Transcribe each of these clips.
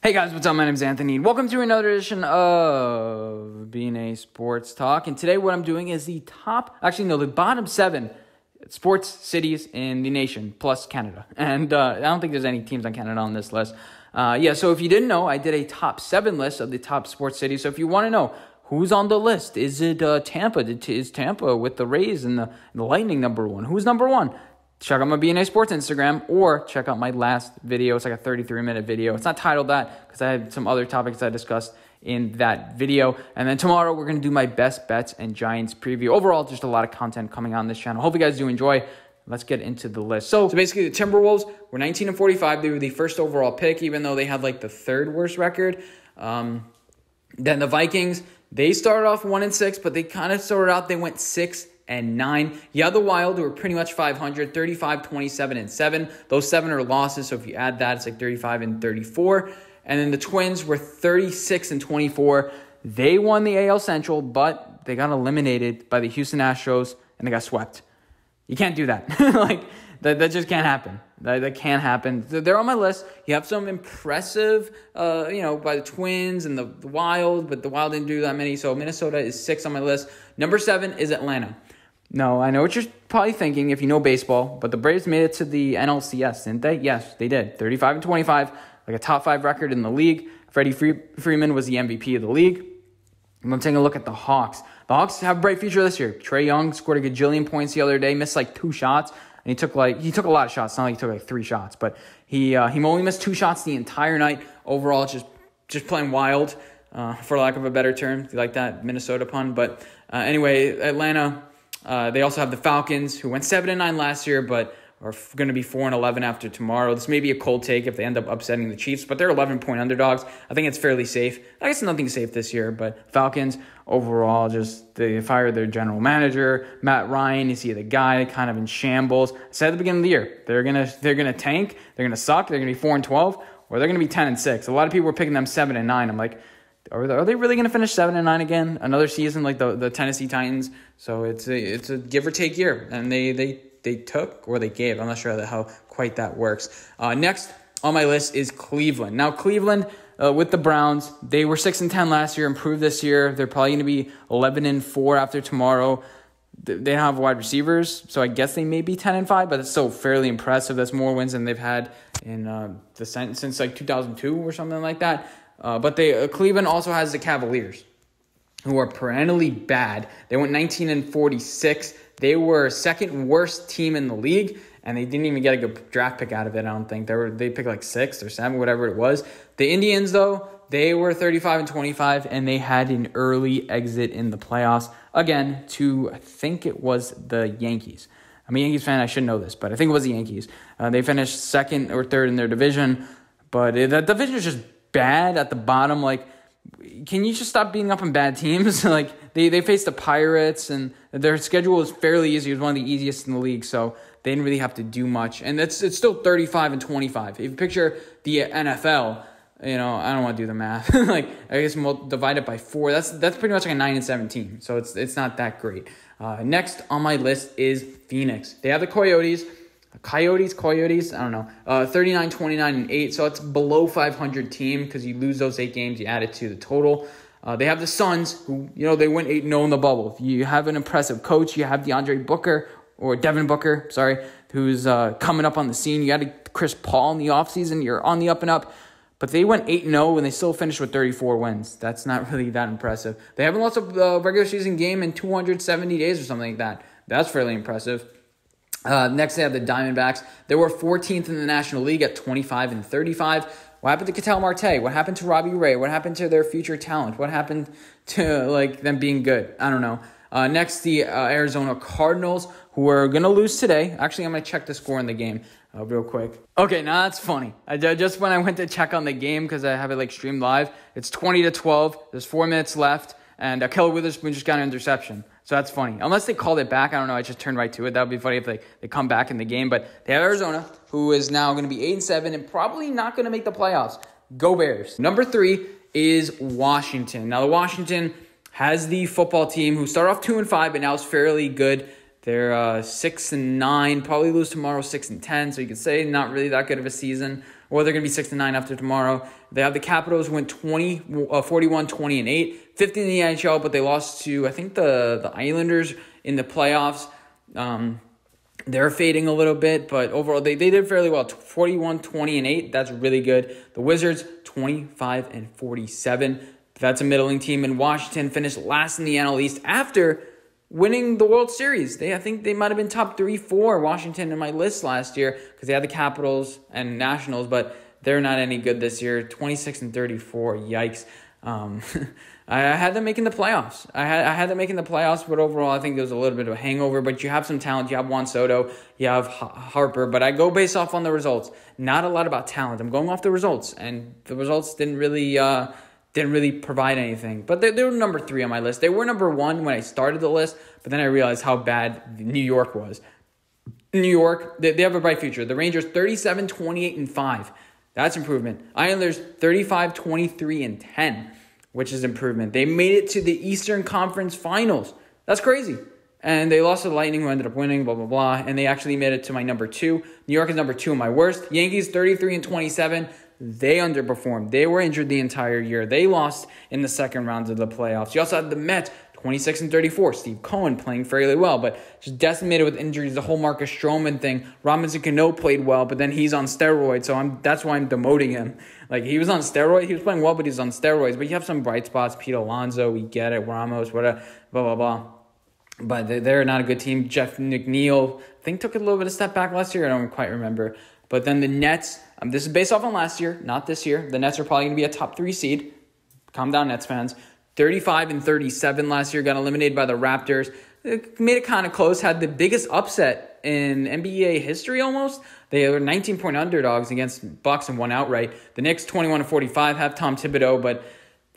Hey guys, what's up? My name is Anthony. Welcome to another edition of BNA Sports Talk. And today, what I'm doing is the top, actually, no, the bottom seven sports cities in the nation, plus Canada. And uh, I don't think there's any teams on Canada on this list. Uh, yeah, so if you didn't know, I did a top seven list of the top sports cities. So if you want to know who's on the list, is it uh, Tampa? Is Tampa with the Rays and the, and the Lightning number one? Who's number one? Check out my BNA Sports Instagram or check out my last video. It's like a 33 minute video. It's not titled that because I had some other topics I discussed in that video. And then tomorrow we're going to do my best bets and Giants preview. Overall, just a lot of content coming on this channel. Hope you guys do enjoy. Let's get into the list. So, so basically, the Timberwolves were 19 and 45. They were the first overall pick, even though they had like the third worst record. Um, then the Vikings, they started off one and six, but they kind of started out. They went six and 9. Yeah, the Wild were pretty much 500, 35, 27, and 7. Those seven are losses, so if you add that, it's like 35 and 34. And then the Twins were 36 and 24. They won the AL Central, but they got eliminated by the Houston Astros and they got swept. You can't do that. like that, that just can't happen. That, that can't happen. They're on my list. You have some impressive, uh, you know, by the Twins and the, the Wild, but the Wild didn't do that many. So Minnesota is six on my list. Number seven is Atlanta. No, I know what you're probably thinking if you know baseball, but the Braves made it to the NLCS, didn't they? Yes, they did. 35 and 25, like a top five record in the league. Freddie Freeman was the MVP of the league. I'm taking a look at the Hawks. The Hawks have a bright future this year. Trae Young scored a gajillion points the other day, missed like two shots, and he took like he took a lot of shots. Not like he took like three shots, but he uh, he only missed two shots the entire night. Overall, just just playing wild, uh, for lack of a better term. If you like that Minnesota pun, but uh, anyway, Atlanta uh, they also have the Falcons, who went seven and nine last year, but are going to be four and eleven after tomorrow. This may be a cold take if they end up upsetting the Chiefs, but they're eleven point underdogs. I think it's fairly safe. I guess nothing's safe this year, but Falcons overall just they fired their general manager Matt Ryan. You see the guy kind of in shambles. I said at the beginning of the year they're gonna they're gonna tank. They're gonna suck. They're gonna be four and twelve, or they're gonna be ten and six. A lot of people were picking them seven and nine. I'm like are they, are they really going to finish seven and nine again? Another season like the, the Tennessee Titans. So it's a, it's a give or take year, and they they they took or they gave. I'm not sure how quite that works. Uh, next on my list is Cleveland. Now Cleveland uh, with the Browns, they were six and ten last year, improved this year. They're probably going to be eleven and four after tomorrow. They don't have wide receivers, so I guess they may be ten and five, but it's still fairly impressive. That's more wins than they've had in uh, the since like 2002 or something like that. Uh, but they uh, Cleveland also has the Cavaliers, who are perennially bad. They went 19 and 46. They were second worst team in the league, and they didn't even get a good draft pick out of it. I don't think they were. They picked like sixth or seventh, whatever it was. The Indians, though, they were 35 and 25, and they had an early exit in the playoffs again to I think it was the Yankees. I'm a Yankees fan. I should know this, but I think it was the Yankees. Uh, they finished second or third in their division, but it, that division is just bad at the bottom. Like, can you just stop beating up on bad teams? like, they, they faced the Pirates, and their schedule was fairly easy. It was one of the easiest in the league, so they didn't really have to do much. And it's, it's still 35 and 25. If you picture the NFL, you know, I don't want to do the math. like, I guess we'll divide it by four. That's that's pretty much like a 9 and 17. So it's, it's not that great. Uh, next on my list is Phoenix. They have the Coyotes. Coyotes, Coyotes, I don't know, uh, 39, 29, and 8. So it's below 500 team because you lose those eight games, you add it to the total. Uh, they have the Suns, who, you know, they went 8 0 in the bubble. If you have an impressive coach, you have DeAndre Booker, or Devin Booker, sorry, who's uh, coming up on the scene. You got Chris Paul in the offseason, you're on the up and up. But they went 8 0 and they still finished with 34 wins. That's not really that impressive. They haven't lost a uh, regular season game in 270 days or something like that. That's fairly impressive. Uh, next, they have the Diamondbacks. They were 14th in the National League at 25 and 35. What happened to Ketel Marte? What happened to Robbie Ray? What happened to their future talent? What happened to like them being good? I don't know. Uh, next, the uh, Arizona Cardinals, who are going to lose today. Actually, I'm going to check the score in the game uh, real quick. Okay, now that's funny. I, just when I went to check on the game because I have it like streamed live, it's 20 to 12. There's four minutes left, and uh, Ahkello Witherspoon just got an interception. So that's funny. Unless they called it back, I don't know. I just turned right to it. That would be funny if they, they come back in the game. But they have Arizona, who is now going to be eight and seven, and probably not going to make the playoffs. Go Bears. Number three is Washington. Now the Washington has the football team who started off two and five, but now is fairly good. They're uh, six and nine. Probably lose tomorrow, six and ten. So you could say not really that good of a season or they're going to be 6 and 9 after tomorrow. They have the Capitals went 20, uh, 41, 20, and 8, 50 in the NHL, but they lost to, I think, the, the Islanders in the playoffs. Um, they're fading a little bit, but overall they, they did fairly well. 41, 20, and 8. That's really good. The Wizards, 25 and 47. That's a middling team. And Washington finished last in the NL East after winning the World Series. They I think they might have been top three, four, Washington in my list last year because they had the Capitals and Nationals, but they're not any good this year. 26 and 34. Yikes. Um, I had them making the playoffs. I had I had them making the playoffs, but overall, I think there was a little bit of a hangover. But you have some talent. You have Juan Soto. You have Harper. But I go based off on the results. Not a lot about talent. I'm going off the results, and the results didn't really uh, didn't really provide anything. But they, they were number three on my list. They were number one when I started the list, but then I realized how bad New York was. New York, they, they have a bright future. The Rangers 37, 28, and 5. That's improvement. Islanders 35, 23, and 10 which is improvement. They made it to the Eastern Conference Finals. That's crazy. And they lost to the Lightning, who ended up winning, blah, blah, blah. And they actually made it to my number two. New York is number two on my worst. Yankees 33 and 27. They underperformed. They were injured the entire year. They lost in the second round of the playoffs. You also had the Mets 26 and 34. Steve Cohen playing fairly well, but just decimated with injuries. The whole Marcus Stroman thing. Robinson Cano played well, but then he's on steroids, so I'm that's why I'm demoting him. Like he was on steroids. He was playing well, but he's on steroids. But you have some bright spots. Pete Alonso, we get it. Ramos, whatever, blah blah blah. But they're not a good team. Jeff McNeil, I think, took a little bit of step back last year. I don't quite remember. But then the Nets. Um, this is based off on last year, not this year. The Nets are probably going to be a top three seed. Calm down, Nets fans. 35 and 37 last year, got eliminated by the Raptors. It made it kind of close, had the biggest upset in NBA history almost. They were 19 point underdogs against Bucks and won outright. The Knicks 21 and 45 have Tom Thibodeau, but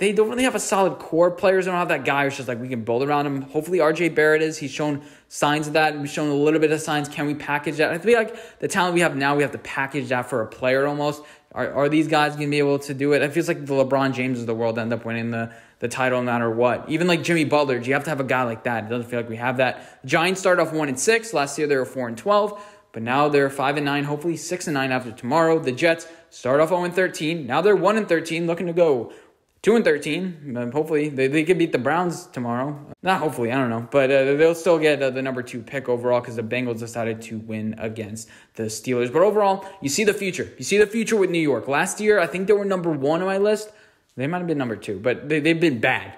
they don't really have a solid core players. They don't have that guy who's just like we can build around him. Hopefully RJ Barrett is. He's shown signs of that. We've shown a little bit of signs. Can we package that? I feel like the talent we have now, we have to package that for a player almost. Are, are these guys going to be able to do it? It feels like the LeBron James of the world end up winning the the title no matter what. Even like Jimmy Butler, do you have to have a guy like that. It doesn't feel like we have that. Giants started off one and six. Last year they were four and twelve, but now they're five and nine. Hopefully six and nine after tomorrow. The Jets start off 0 and 13. Now they're one and 13, looking to go two and 13. Hopefully they, they could beat the Browns tomorrow. Not hopefully, I don't know, but uh, they'll still get uh, the number two pick overall because the Bengals decided to win against the Steelers. But overall, you see the future. You see the future with New York. Last year, I think they were number one on my list. They might have been number two, but they, they've been bad.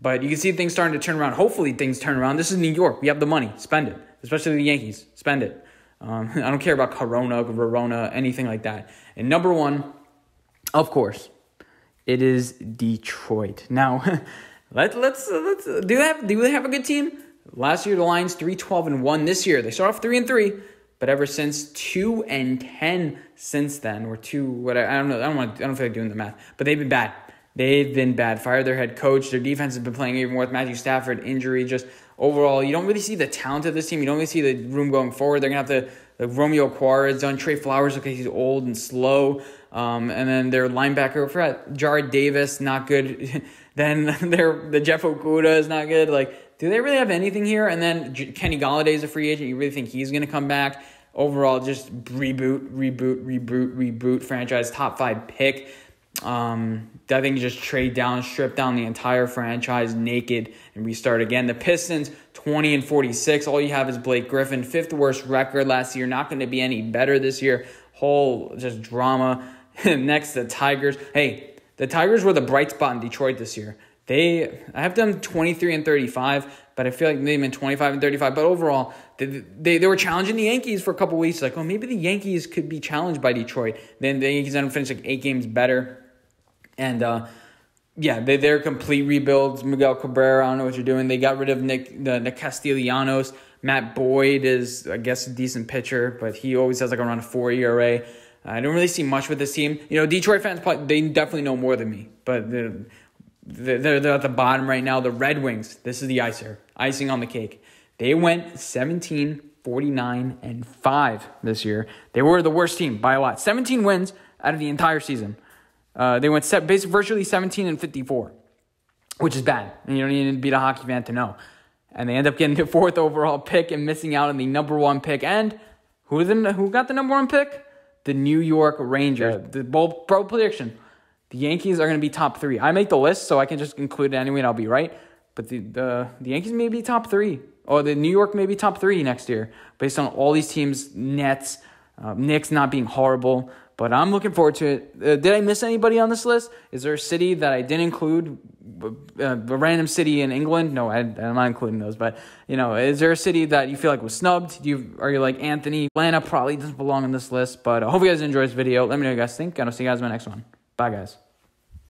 But you can see things starting to turn around. Hopefully, things turn around. This is New York. We have the money. Spend it. Especially the Yankees. Spend it. Um, I don't care about Corona, Verona, anything like that. And number one, of course, it is Detroit. Now, let, let's uh, let's uh, do they have do they have a good team? Last year the Lions 3 12 and 1. This year they start off 3 and 3, but ever since 2 and 10 since then, or 2 what I, don't know, I don't want I don't feel like doing the math, but they've been bad. They've been bad. Fired their head coach. Their defense has been playing even with Matthew Stafford injury. Just overall, you don't really see the talent of this team. You don't really see the room going forward. They're gonna have to. Like Romeo Okwara done. Trey Flowers because he's old and slow. Um, and then their linebacker for Jarrad Davis not good. then their the Jeff Okudah is not good. Like, do they really have anything here? And then Kenny Golladay is a free agent. You really think he's gonna come back? Overall, just reboot, reboot, reboot, reboot. Franchise top five pick. Um, I think just trade down, strip down the entire franchise naked, and restart again. The Pistons, 20 and 46. All you have is Blake Griffin, fifth worst record last year. Not going to be any better this year. Whole just drama. Next, the Tigers. Hey, the Tigers were the bright spot in Detroit this year. They, I have them 23 and 35, but I feel like they've been 25 and 35. But overall, they, they, they were challenging the Yankees for a couple weeks. Like, oh, maybe the Yankees could be challenged by Detroit. Then the Yankees ended up finishing like eight games better and uh, yeah, they, they're complete rebuilds. Miguel Cabrera, I don't know what you're doing. They got rid of Nick, the, Nick Castellanos. Matt Boyd is, I guess, a decent pitcher, but he always has like around a four ERA. I don't really see much with this team. You know, Detroit fans, probably, they definitely know more than me, but they're, they're, they're at the bottom right now. The Red Wings, this is the icer, icing on the cake. They went 17, 49, and 5 this year. They were the worst team by a lot. 17 wins out of the entire season. Uh, they went set, basically virtually 17 and 54, which is bad. And you don't need to be a hockey fan to know. And they end up getting the fourth overall pick and missing out on the number one pick. And who then who got the number one pick? the New York Rangers. Yeah. The bold pro prediction: the Yankees are going to be top three. I make the list, so I can just include it anyway, and I'll be right. But the the, the Yankees may be top three, or the New York may be top three next year, based on all these teams. Nets, uh, Knicks not being horrible. But I'm looking forward to it. Uh, did I miss anybody on this list? Is there a city that I didn't include? Uh, a random city in England? No, I, am not including those. But you know, is there a city that you feel like was snubbed? Do you are you like Anthony? Atlanta probably doesn't belong on this list. But I hope you guys enjoy this video. Let me know what you guys think, and I'll see you guys in my next one. Bye, guys.